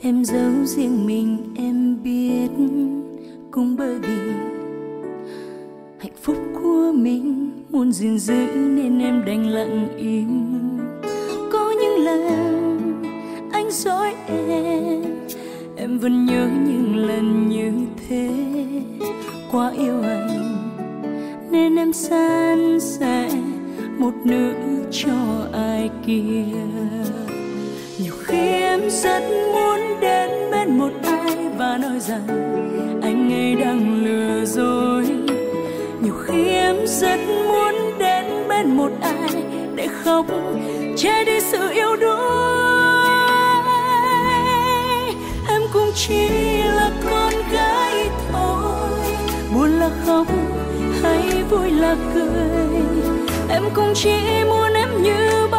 em giấu riêng mình, em biết cũng bởi vì hạnh phúc của mình muốn gìn giữ nên em đành lặng im. Có những lần anh dối em em vẫn nhớ những lần như thế. Quá yêu anh, nên em san sẻ một nữ cho ai kia. Nhiều khi em rất rằng anh ấy đang lừa dối. Nhiều khi em rất muốn đến bên một ai để khóc, che đi sự yêu đuối. Em cũng chỉ là con gái thôi. Buồn là khóc hay vui là cười. Em cũng chỉ muốn em như bao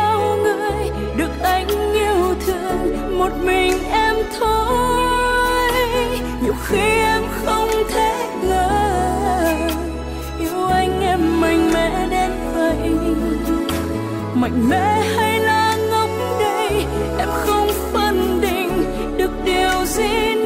khi em không thể ngờ yêu anh em mạnh mẽ đến vậy. Mạnh mẽ hay là ngốc đây em không phân định được điều gì nữa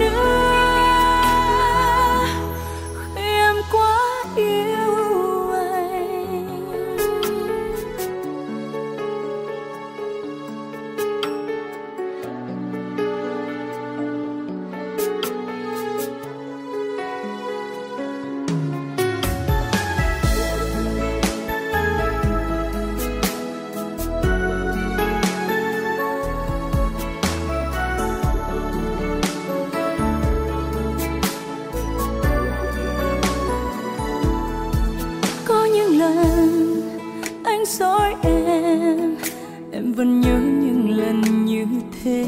thế.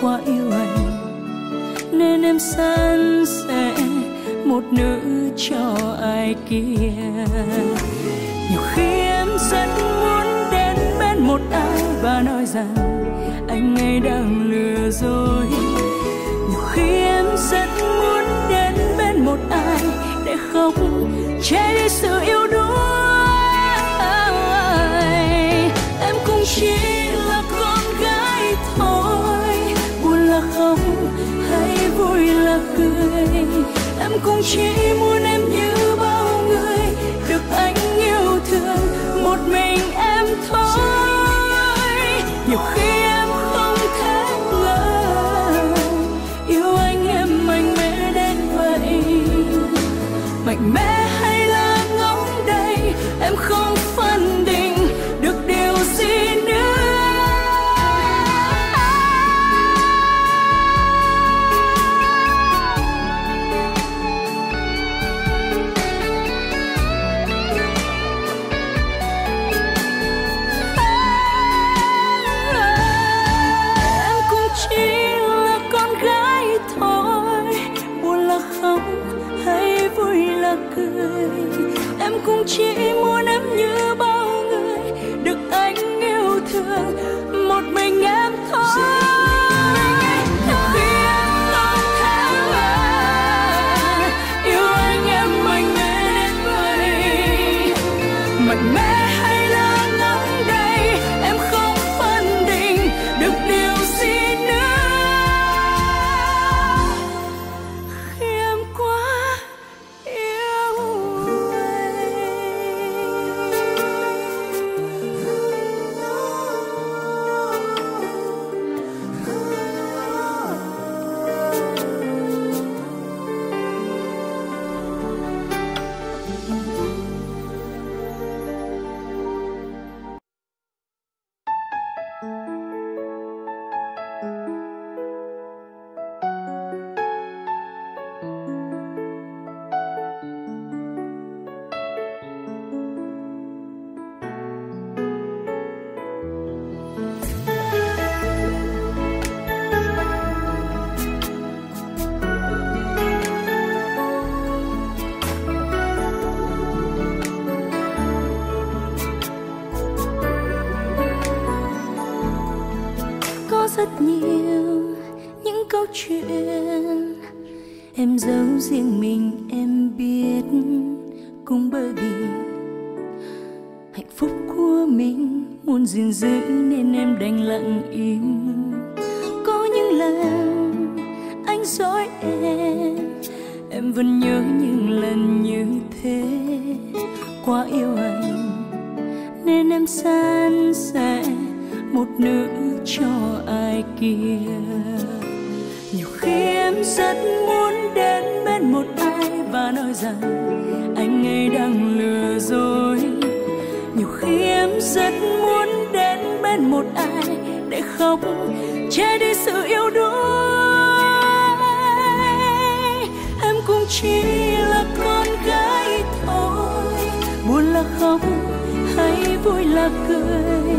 Quá yêu anh, nên em san sẻ một nữ cho ai kia. Nhiều khi em rất muốn đến bên một ai và nói rằng anh ấy đang lừa dối. Nhiều khi em rất muốn đến bên một ai để khóc che đi sự cũng chỉ muốn em như bao người được anh yêu thương. Một mình em thôi, nhiều khi em không thể ngờ yêu anh em mạnh mẽ đến vậy. Mạnh mẽ cũng chỉ muốn rất nhiều những câu chuyện. Em giấu riêng mình, em biết cũng bởi vì hạnh phúc của mình muốn gìn giữ nên em đành lặng im. Có những lần anh dối em em vẫn nhớ những lần như thế. Quá yêu anh nên em san sẻ một nửa cho ai kia. Nhiều khi em rất muốn đến bên một ai và nói rằng anh ấy đang lừa dối. Nhiều khi em rất muốn đến bên một ai để khóc, che đi sự yêu đuối. Em cũng chỉ là con gái thôi, buồn là khóc hay vui là cười.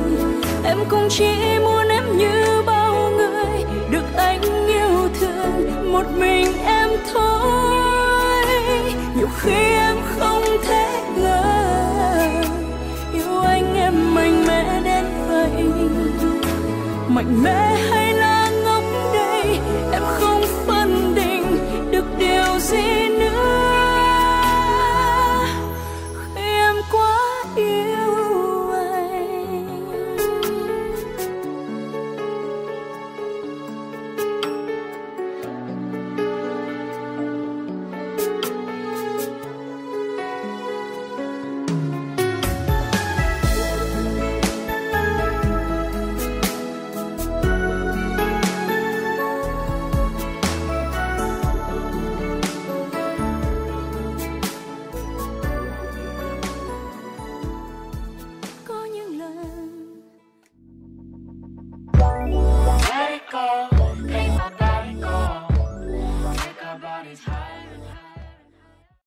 Em cũng chỉ muốn em như bao người được anh yêu thương. Một mình em thôi, nhiều khi em không thể ngờ. Yêu anh em mạnh mẽ đến vậy, mạnh mẽ hay